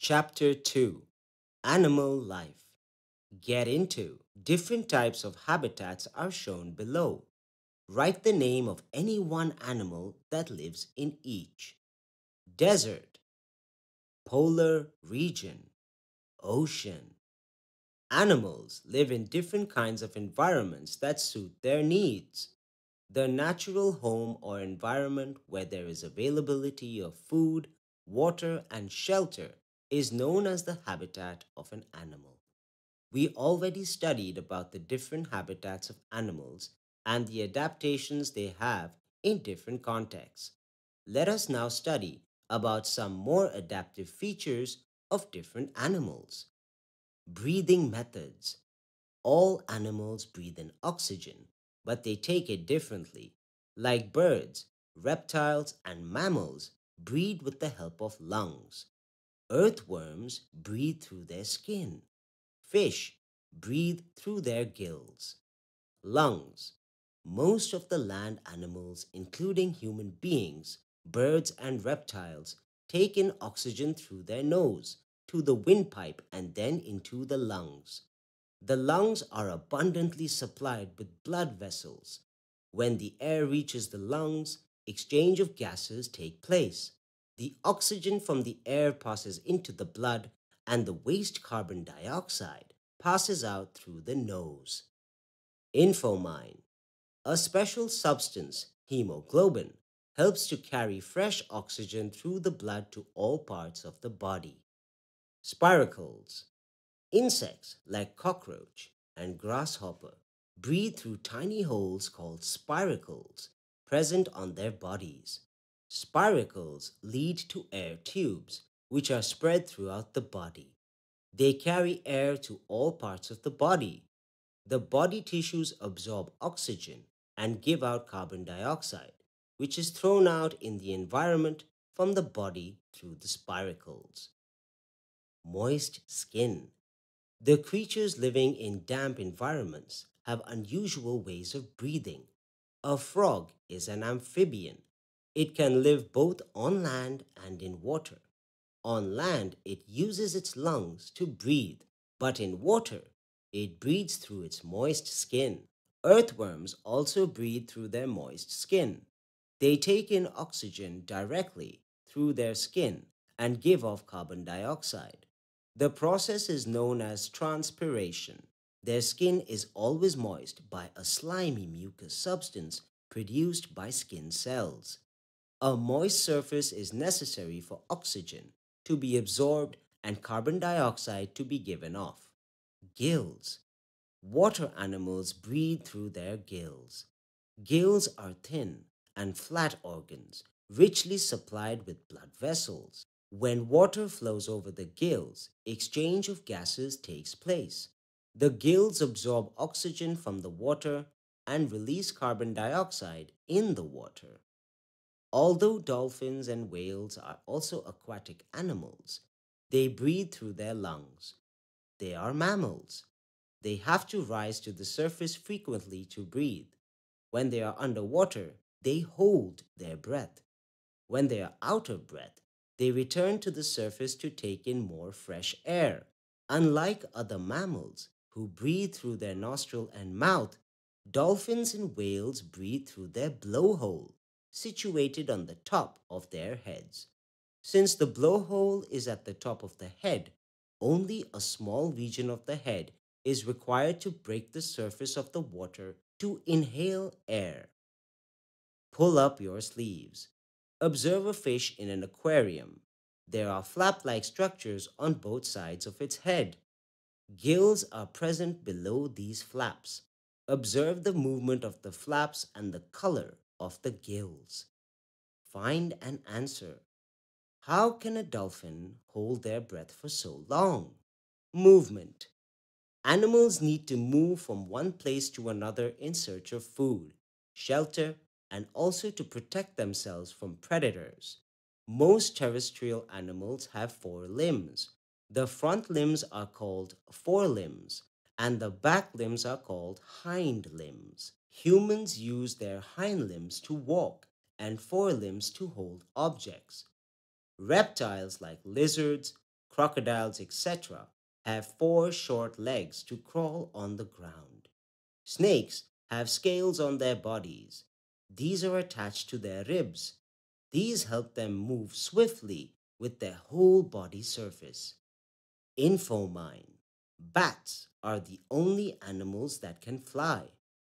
Chapter 2 Animal Life Get into. Different types of habitats are shown below. Write the name of any one animal that lives in each. Desert, polar region, ocean. Animals live in different kinds of environments that suit their needs. The natural home or environment where there is availability of food, water, and shelter is known as the habitat of an animal. We already studied about the different habitats of animals and the adaptations they have in different contexts. Let us now study about some more adaptive features of different animals. Breathing methods. All animals breathe in oxygen, but they take it differently. Like birds, reptiles, and mammals breathe with the help of lungs. Earthworms breathe through their skin. Fish breathe through their gills. Lungs. Most of the land animals, including human beings, birds, and reptiles, take in oxygen through their nose to the windpipe and then into the lungs. The lungs are abundantly supplied with blood vessels. When the air reaches the lungs, exchange of gases take place. The oxygen from the air passes into the blood and the waste carbon dioxide passes out through the nose. Infomine, a special substance, hemoglobin, helps to carry fresh oxygen through the blood to all parts of the body. Spiracles, insects like cockroach and grasshopper breathe through tiny holes called spiracles present on their bodies. Spiracles lead to air tubes which are spread throughout the body. They carry air to all parts of the body. The body tissues absorb oxygen and give out carbon dioxide, which is thrown out in the environment from the body through the spiracles. Moist skin. The creatures living in damp environments have unusual ways of breathing. A frog is an amphibian. It can live both on land and in water. On land, it uses its lungs to breathe, but in water, it breathes through its moist skin. Earthworms also breathe through their moist skin. They take in oxygen directly through their skin and give off carbon dioxide. The process is known as transpiration. Their skin is always moist by a slimy mucus substance produced by skin cells. A moist surface is necessary for oxygen to be absorbed and carbon dioxide to be given off. Gills. Water animals breathe through their gills. Gills are thin and flat organs, richly supplied with blood vessels. When water flows over the gills, exchange of gases takes place. The gills absorb oxygen from the water and release carbon dioxide in the water. Although dolphins and whales are also aquatic animals, they breathe through their lungs. They are mammals. They have to rise to the surface frequently to breathe. When they are underwater, they hold their breath. When they are out of breath, they return to the surface to take in more fresh air. Unlike other mammals who breathe through their nostril and mouth, dolphins and whales breathe through their blowhole situated on the top of their heads. Since the blowhole is at the top of the head, only a small region of the head is required to break the surface of the water to inhale air. Pull up your sleeves. Observe a fish in an aquarium. There are flap like structures on both sides of its head. Gills are present below these flaps. Observe the movement of the flaps and the color of the gills. Find an answer. How can a dolphin hold their breath for so long? Movement. Animals need to move from one place to another in search of food, shelter, and also to protect themselves from predators. Most terrestrial animals have four limbs. The front limbs are called forelimbs, and the back limbs are called hind limbs. Humans use their hind limbs to walk and forelimbs to hold objects. Reptiles like lizards, crocodiles, etc., have four short legs to crawl on the ground. Snakes have scales on their bodies. These are attached to their ribs. These help them move swiftly with their whole body surface. Infomine. Bats are the only animals that can fly.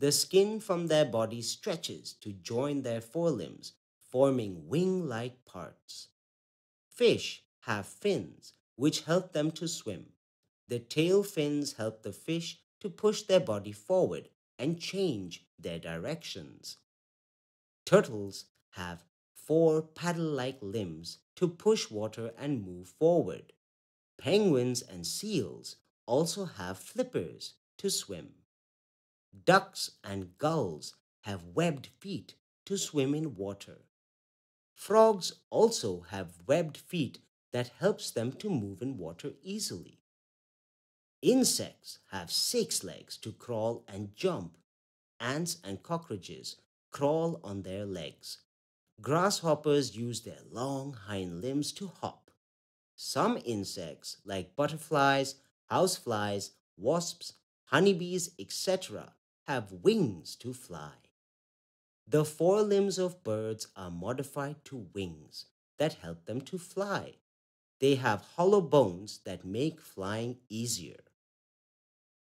The skin from their body stretches to join their forelimbs, forming wing like parts. Fish have fins, which help them to swim. The tail fins help the fish to push their body forward and change their directions. Turtles have four paddle like limbs to push water and move forward. Penguins and seals also have flippers to swim. Ducks and gulls have webbed feet to swim in water. Frogs also have webbed feet that helps them to move in water easily. Insects have six legs to crawl and jump. Ants and cockroaches crawl on their legs. Grasshoppers use their long hind limbs to hop. Some insects, like butterflies, houseflies, wasps, honeybees, etc., have wings to fly. The forelimbs of birds are modified to wings that help them to fly. They have hollow bones that make flying easier.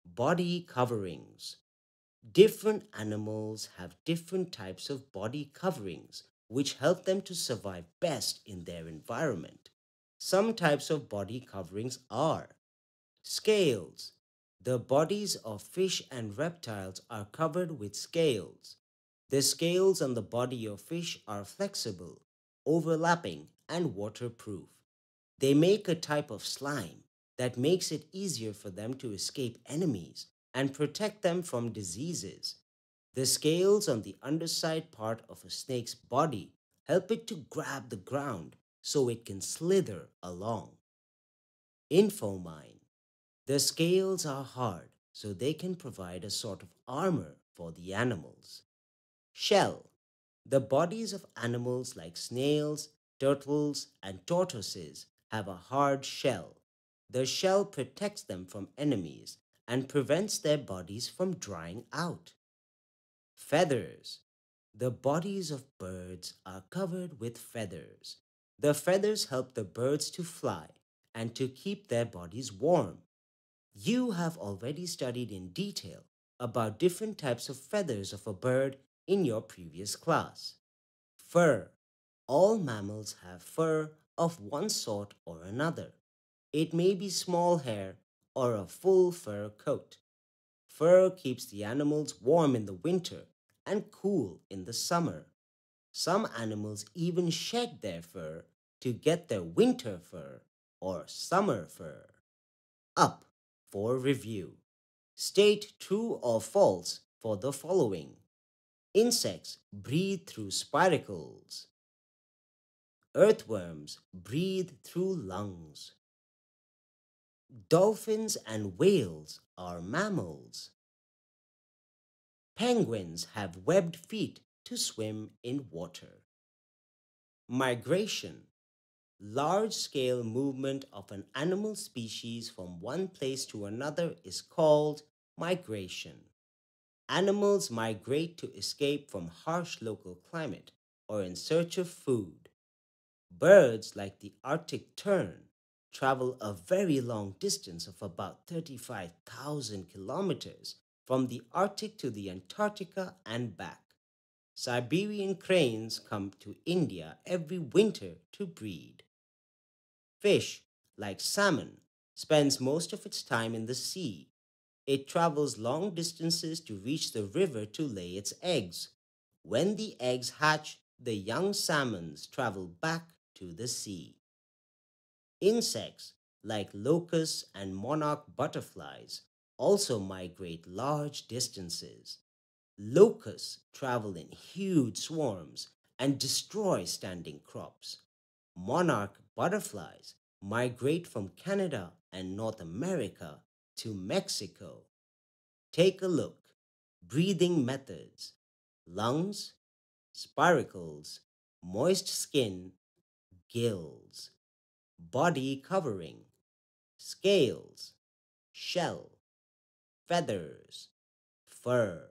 Body coverings. Different animals have different types of body coverings which help them to survive best in their environment. Some types of body coverings are scales. The bodies of fish and reptiles are covered with scales. The scales on the body of fish are flexible, overlapping, and waterproof. They make a type of slime that makes it easier for them to escape enemies and protect them from diseases. The scales on the underside part of a snake's body help it to grab the ground so it can slither along. Infomine. The scales are hard so they can provide a sort of armor for the animals. Shell. The bodies of animals like snails, turtles, and tortoises have a hard shell. The shell protects them from enemies and prevents their bodies from drying out. Feathers. The bodies of birds are covered with feathers. The feathers help the birds to fly and to keep their bodies warm. You have already studied in detail about different types of feathers of a bird in your previous class. Fur. All mammals have fur of one sort or another. It may be small hair or a full fur coat. Fur keeps the animals warm in the winter and cool in the summer. Some animals even shed their fur to get their winter fur or summer fur. Up for review. State true or false for the following. Insects breathe through spiracles. Earthworms breathe through lungs. Dolphins and whales are mammals. Penguins have webbed feet to swim in water. Migration large-scale movement of an animal species from one place to another is called migration. Animals migrate to escape from harsh local climate or in search of food. Birds like the Arctic tern travel a very long distance of about 35,000 kilometers from the Arctic to the Antarctica and back. Siberian cranes come to India every winter to breed. Fish, like salmon, spends most of its time in the sea. It travels long distances to reach the river to lay its eggs. When the eggs hatch, the young salmons travel back to the sea. Insects like locusts and monarch butterflies also migrate large distances. Locusts travel in huge swarms and destroy standing crops. Monarch butterflies migrate from Canada and North America to Mexico. Take a look. Breathing methods. Lungs, spiracles, moist skin, gills, body covering, scales, shell, feathers, fur.